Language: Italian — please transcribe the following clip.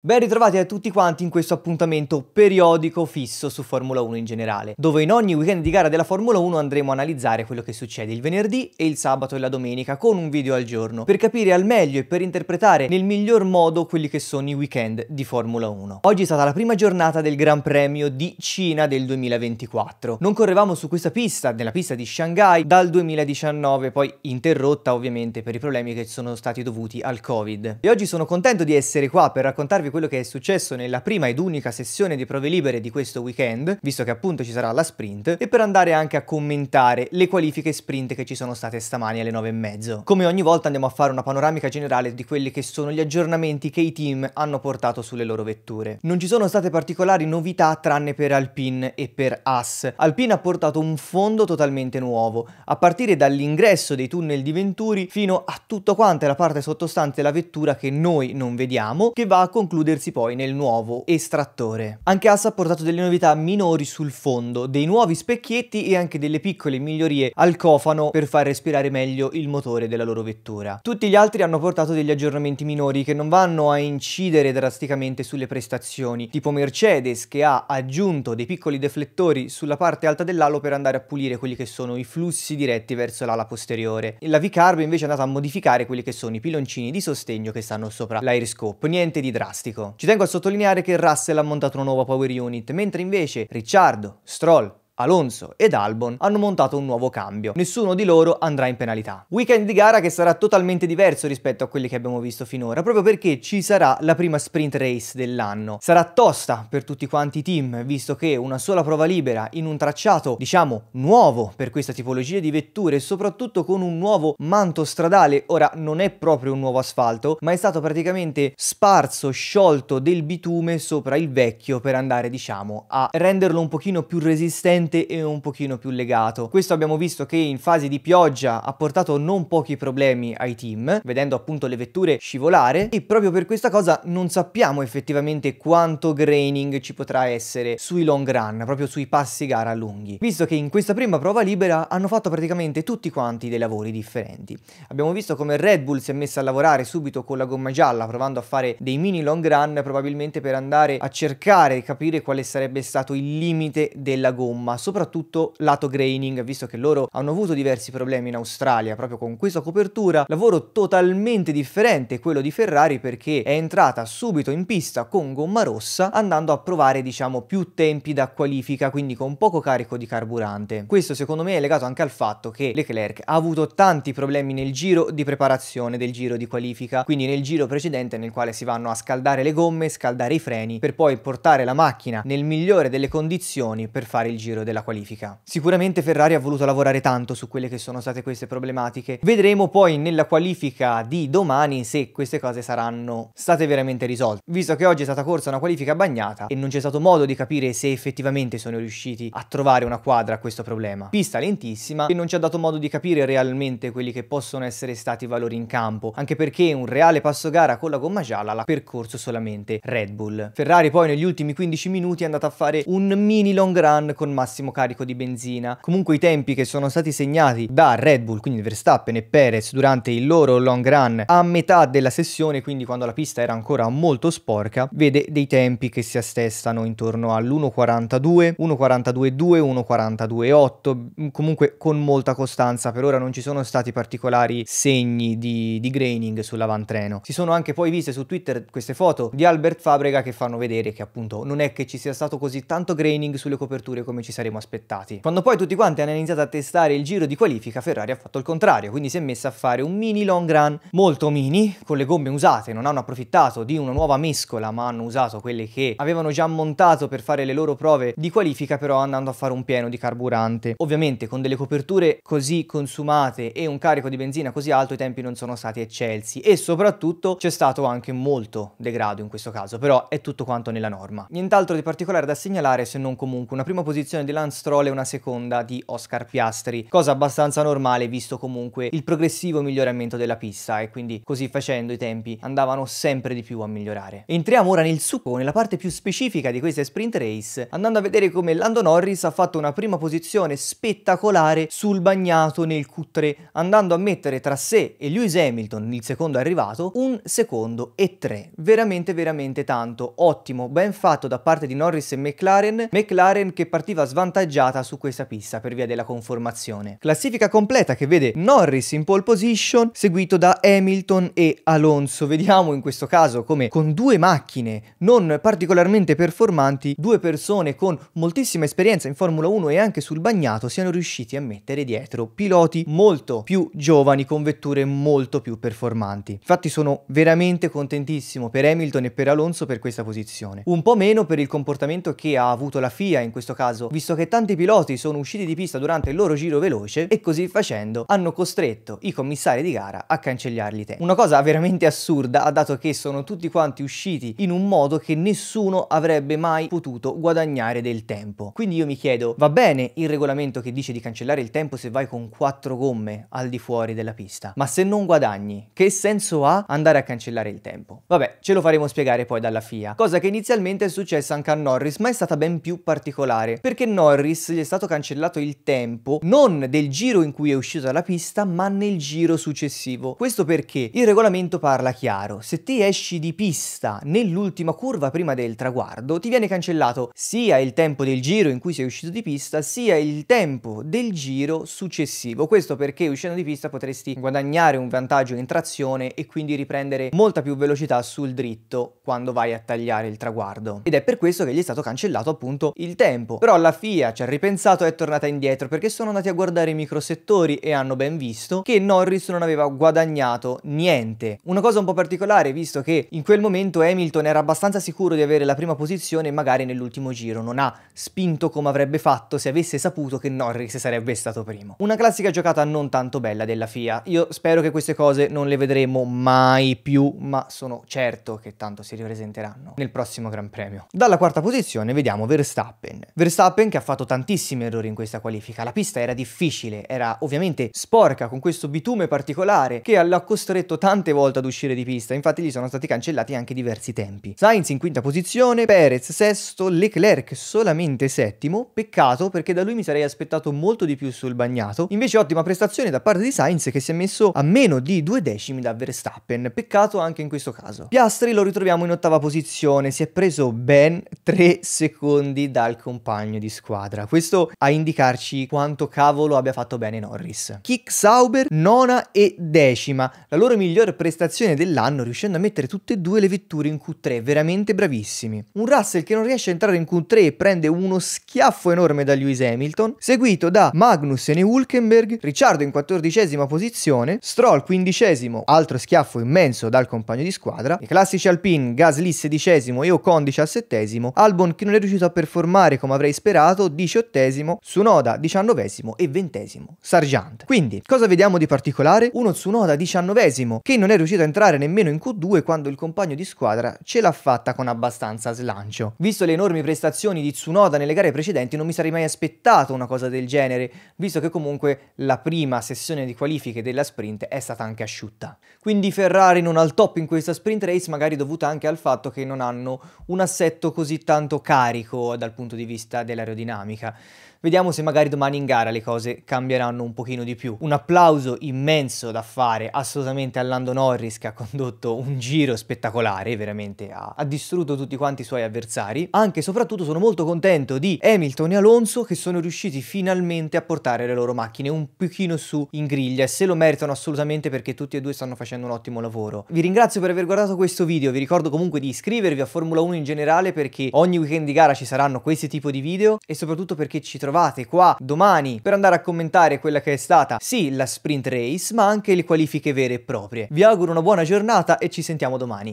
Ben ritrovati a tutti quanti in questo appuntamento periodico fisso su Formula 1 in generale, dove in ogni weekend di gara della Formula 1 andremo a analizzare quello che succede il venerdì e il sabato e la domenica con un video al giorno, per capire al meglio e per interpretare nel miglior modo quelli che sono i weekend di Formula 1. Oggi è stata la prima giornata del Gran Premio di Cina del 2024. Non correvamo su questa pista, nella pista di Shanghai, dal 2019, poi interrotta ovviamente per i problemi che sono stati dovuti al Covid. E oggi sono contento di essere qua per raccontarvi quello che è successo nella prima ed unica sessione di prove libere di questo weekend, visto che appunto ci sarà la sprint, e per andare anche a commentare le qualifiche sprint che ci sono state stamani alle 9 e mezzo. Come ogni volta andiamo a fare una panoramica generale di quelli che sono gli aggiornamenti che i team hanno portato sulle loro vetture. Non ci sono state particolari novità tranne per Alpine e per Haas. Alpine ha portato un fondo totalmente nuovo, a partire dall'ingresso dei tunnel di Venturi fino a tutto quanto è la parte sottostante la vettura che noi non vediamo, che va a concludere concludersi poi nel nuovo estrattore. Anche Haas ha portato delle novità minori sul fondo, dei nuovi specchietti e anche delle piccole migliorie al cofano per far respirare meglio il motore della loro vettura. Tutti gli altri hanno portato degli aggiornamenti minori che non vanno a incidere drasticamente sulle prestazioni, tipo Mercedes che ha aggiunto dei piccoli deflettori sulla parte alta dell'alo per andare a pulire quelli che sono i flussi diretti verso l'ala posteriore. La V-Carb invece è andata a modificare quelli che sono i piloncini di sostegno che stanno sopra l'airoscope, niente di drastico fantastico. Ci tengo a sottolineare che Russell ha montato una nuova power unit, mentre invece Ricciardo, Stroll, Alonso ed Albon hanno montato un nuovo cambio. Nessuno di loro andrà in penalità. Weekend di gara che sarà totalmente diverso rispetto a quelli che abbiamo visto finora, proprio perché ci sarà la prima sprint race dell'anno. Sarà tosta per tutti quanti i team, visto che una sola prova libera in un tracciato, diciamo, nuovo per questa tipologia di vetture soprattutto con un nuovo manto stradale. Ora non è proprio un nuovo asfalto, ma è stato praticamente sparso, sciolto del bitume sopra il vecchio per andare, diciamo, a renderlo un pochino più resistente resistente e un pochino più legato. Questo abbiamo visto che in fase di pioggia ha portato non pochi problemi ai team, vedendo appunto le vetture scivolare e proprio per questa cosa non sappiamo effettivamente quanto graining ci potrà essere sui long run, proprio sui passi gara lunghi, visto che in questa prima prova libera hanno fatto praticamente tutti quanti dei lavori differenti. Abbiamo visto come Red Bull si è messa a lavorare subito con la gomma gialla, provando a fare dei mini long run probabilmente per andare a cercare di capire quale sarebbe stato il limite della gomma soprattutto lato graining, visto che loro hanno avuto diversi problemi in Australia proprio con questa copertura, lavoro totalmente differente quello di Ferrari perché è entrata subito in pista con gomma rossa andando a provare diciamo più tempi da qualifica, quindi con poco carico di carburante. Questo secondo me è legato anche al fatto che Leclerc ha avuto tanti problemi nel giro di preparazione del giro di qualifica, quindi nel giro precedente nel quale si vanno a scaldare le gomme, scaldare i freni per poi portare la macchina nel migliore delle condizioni per fare il giro della qualifica. Sicuramente Ferrari ha voluto lavorare tanto su quelle che sono state queste problematiche. Vedremo poi nella qualifica di domani se queste cose saranno state veramente risolte. Visto che oggi è stata corsa una qualifica bagnata e non c'è stato modo di capire se effettivamente sono riusciti a trovare una quadra a questo problema. Pista lentissima e non ci ha dato modo di capire realmente quelli che possono essere stati i valori in campo, anche perché un reale passo gara con la gomma gialla l'ha percorso solamente Red Bull. Ferrari poi negli ultimi 15 minuti è andata a fare un mini long run con massimo massimo carico di benzina. Comunque i tempi che sono stati segnati da Red Bull, quindi Verstappen e Perez durante il loro long run a metà della sessione, quindi quando la pista era ancora molto sporca, vede dei tempi che si assestano intorno all'1.42, 1.42.2, 1.42.8, comunque con molta costanza. Per ora non ci sono stati particolari segni di, di graining sull'avantreno. Si sono anche poi viste su Twitter queste foto di Albert Fabrega che fanno vedere che appunto non è che ci sia stato così tanto graining sulle coperture come ci saremmo aspettati. Quando poi tutti quanti hanno iniziato a testare il giro di qualifica, Ferrari ha fatto il contrario, quindi si è messa a fare un mini long run molto mini, con le gomme usate, non hanno approfittato di una nuova mescola, ma hanno usato quelle che avevano già montato per fare le loro prove di qualifica, però andando a fare un pieno di carburante. Ovviamente con delle coperture così consumate e un carico di benzina così alto i tempi non sono stati eccelsi e soprattutto c'è stato anche molto degrado in questo caso, però è tutto quanto nella norma. Nient'altro di particolare da segnalare se non comunque una prima posizione di Lance Stroll e una seconda di Oscar Piastri, cosa abbastanza normale visto comunque il progressivo miglioramento della pista e quindi così facendo i tempi andavano sempre di più a migliorare. Entriamo ora nel succo, nella parte più specifica di queste sprint race, andando a vedere come Lando Norris ha fatto una prima posizione spettacolare sul bagnato nel Q3, andando a mettere tra sé e Lewis Hamilton, il secondo arrivato, un secondo e tre. Veramente veramente tanto, ottimo, ben fatto da parte di Norris e McLaren, McLaren che partiva svantaggiata su questa pista per via della conformazione. Classifica completa che vede Norris in pole position, seguito da Hamilton e Alonso. Vediamo in questo caso come con due macchine non particolarmente performanti, due persone con moltissima esperienza in Formula 1 e anche sul bagnato siano riusciti a mettere dietro piloti molto più giovani con vetture molto più performanti. Infatti sono veramente contentissimo per Hamilton e per Alonso per questa posizione. Un po' meno per il comportamento che ha avuto la FIA in questo caso, visto che tanti piloti sono usciti di pista durante il loro giro veloce e così facendo hanno costretto i commissari di gara a cancellarli te. Una cosa veramente assurda, dato che sono tutti quanti usciti in un modo che nessuno avrebbe mai potuto guadagnare del tempo. Quindi io mi chiedo, va bene il regolamento che dice di cancellare il tempo se vai con quattro gomme al di fuori della pista, ma se non guadagni, che senso ha andare a cancellare il tempo? Vabbè, ce lo faremo spiegare poi dalla FIA, cosa che inizialmente è successa anche a Norris, ma è stata ben più particolare, perché Norris gli è stato cancellato il tempo non del giro in cui è uscito dalla pista, ma nel giro successivo. Questo perché il regolamento parla chiaro, se ti esci di pista nell'ultima curva prima del traguardo, ti viene cancellato sia il tempo del giro in cui sei uscito di pista, sia il tempo del giro successivo. Questo perché uscendo di pista potresti guadagnare un vantaggio in trazione e quindi riprendere molta più velocità sul dritto quando vai a tagliare il traguardo. Ed è per questo che gli è stato cancellato appunto il tempo. Però la FIA ci ha ripensato e è tornata indietro perché sono andati a guardare i microsettori e hanno ben visto che Norris non aveva guadagnato niente. Una cosa un po' particolare visto che in quel momento Hamilton era abbastanza sicuro di avere la prima posizione e magari nell'ultimo giro non ha spinto come avrebbe fatto se avesse saputo che Norris sarebbe stato primo. Una classica giocata non tanto bella della FIA. Io spero che queste cose non le vedremo mai più, ma sono certo che tanto si ripresenteranno nel prossimo Gran Premio. Dalla quarta posizione vediamo Verstappen. Verstappen che ha fatto tantissimi errori in questa qualifica. La pista era difficile, era ovviamente sporca con questo bitume particolare che l'ha costretto tante volte ad uscire di pista. Infatti gli sono stati cancellati anche diversi tempi. Sainz in quinta posizione, Perez sesto, Leclerc solamente settimo. Peccato perché da lui mi sarei aspettato molto di più sul bagnato. Invece ottima prestazione da parte di Sainz che si è messo a meno di due decimi da Verstappen. Peccato anche in questo caso. Piastri lo ritroviamo in ottava posizione, si è preso ben 3 secondi dal compagno di squadra. Questo a indicarci quanto cavolo abbia fatto bene Norris. Kick Sauber nona e decima, la loro miglior prestazione dell'anno riuscendo a mettere tutte e due le vetture in Q3, veramente bravissimi. Un Russell che non riesce a entrare in Q3 e prende uno schiaffo enorme da Lewis Hamilton, seguito da Magnussen e Hulkenberg, Ricciardo in quattordicesima posizione, Stroll quindicesimo, altro schiaffo immenso dal compagno di squadra, i classici Alpine, Gasly sedicesimo e Ocon diciassettesimo, Albon che non è riuscito a performare come avrei sperato, diciottesimo, Tsunoda diciannovesimo e ventesimo, Sargent. Quindi, cosa vediamo di particolare? Uno Tsunoda diciannovesimo che non è riuscito a entrare nemmeno in Q2 quando il compagno di squadra ce l'ha fatta con abbastanza slancio. Visto le enormi prestazioni di Tsunoda nelle gare precedenti non mi sarei mai aspettato una cosa del genere, visto che comunque la prima sessione di qualifiche della sprint è stata anche asciutta. Quindi Ferrari non al top in questa sprint race, magari dovuta anche al fatto che non hanno un assetto così tanto carico dal punto di vista dell'aerodinamica dinamica. Vediamo se magari domani in gara le cose cambieranno un pochino di più. Un applauso immenso da fare assolutamente a Lando Norris che ha condotto un giro spettacolare, veramente ha, ha distrutto tutti quanti i suoi avversari. Anche e soprattutto sono molto contento di Hamilton e Alonso che sono riusciti finalmente a portare le loro macchine un pochino su in griglia e se lo meritano assolutamente perché tutti e due stanno facendo un ottimo lavoro. Vi ringrazio per aver guardato questo video, vi ricordo comunque di iscrivervi a Formula 1 in generale perché ogni weekend di gara ci saranno questi tipi di video e soprattutto perché ci trovate trovate qua domani per andare a commentare quella che è stata sì la sprint race ma anche le qualifiche vere e proprie. Vi auguro una buona giornata e ci sentiamo domani.